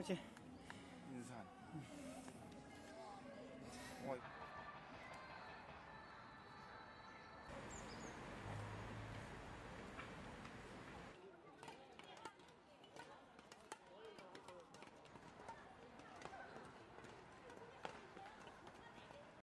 还有。日产。